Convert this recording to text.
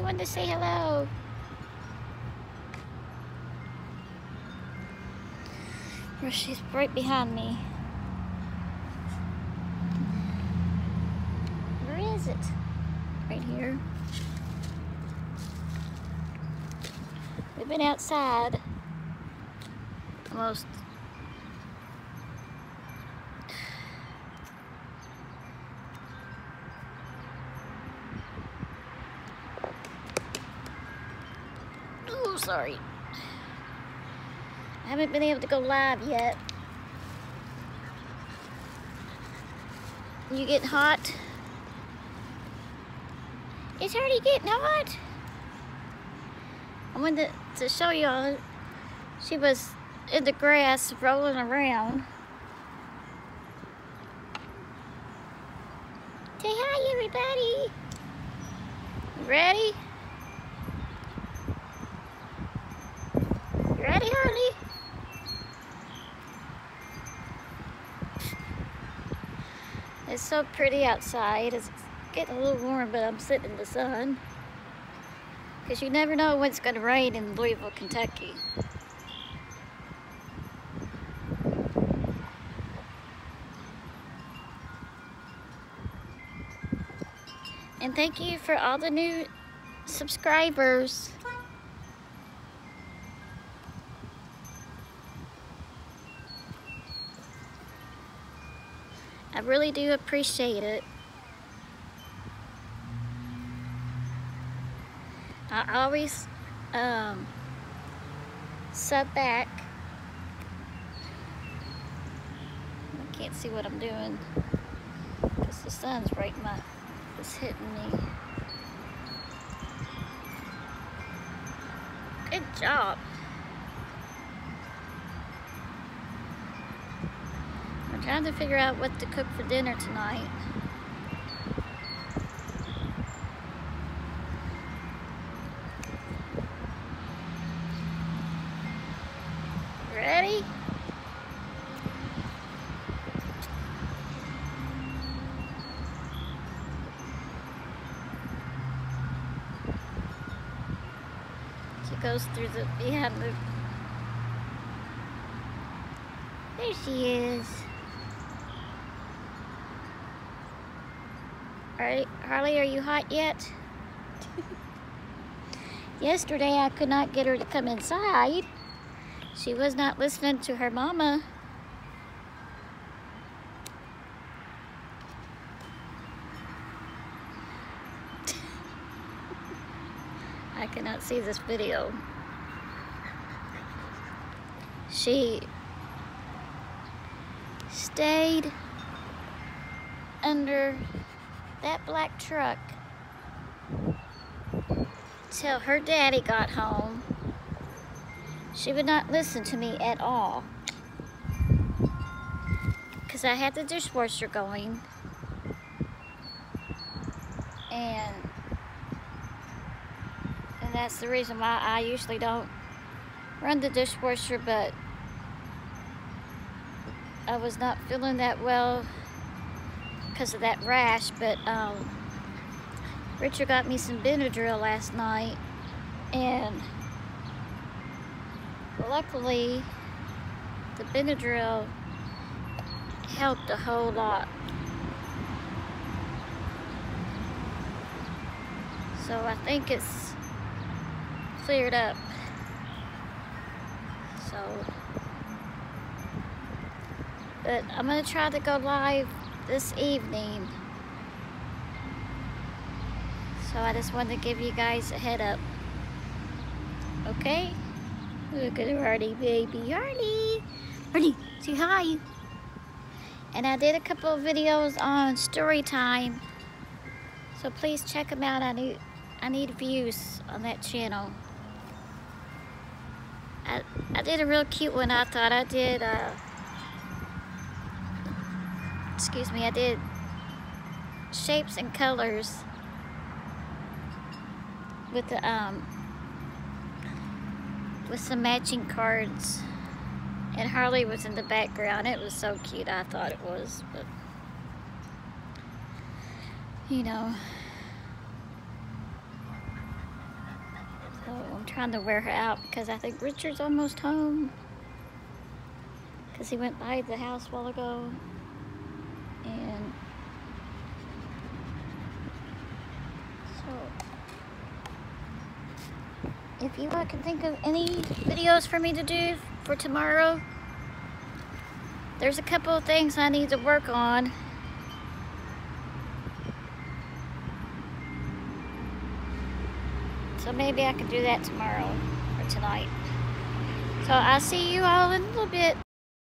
Wanted to say hello. She's right behind me. Where is it? Right here. We've been outside almost sorry. I haven't been able to go live yet. You getting hot? It's already getting hot. I wanted to show y'all. She was in the grass rolling around. Say hi, everybody. Ready? You ready, Harley? It's so pretty outside. It's getting a little warm, but I'm sitting in the sun. Because you never know when it's going to rain in Louisville, Kentucky. And thank you for all the new subscribers. I really do appreciate it. I always um, sub back. I can't see what I'm doing because the sun's right my, it's hitting me. Good job. I'm trying to figure out what to cook for dinner tonight. Ready? She goes through the behind the There she is. Alright, Harley, are you hot yet? Yesterday I could not get her to come inside. She was not listening to her mama. I cannot see this video. She stayed under that black truck till her daddy got home. She would not listen to me at all. Because I had the dishwasher going. And, and that's the reason why I usually don't run the dishwasher, but I was not feeling that well because of that rash, but um, Richard got me some Benadryl last night, and luckily the Benadryl helped a whole lot. So I think it's cleared up. So, but I'm gonna try to go live this evening. So I just wanted to give you guys a head up. Okay? Look at Hardy, baby. Hardy! Hardy, say hi. And I did a couple of videos on story time. So please check them out. I need, I need views on that channel. I, I did a real cute one. I thought I did, uh, excuse me, I did shapes and colors with the, um, with some matching cards. And Harley was in the background. It was so cute, I thought it was, but you know. So I'm trying to wear her out because I think Richard's almost home. Because he went by the house a while ago. And so if you can think of any videos for me to do for tomorrow, there's a couple of things I need to work on. So maybe I can do that tomorrow or tonight. So I'll see you all in a little bit.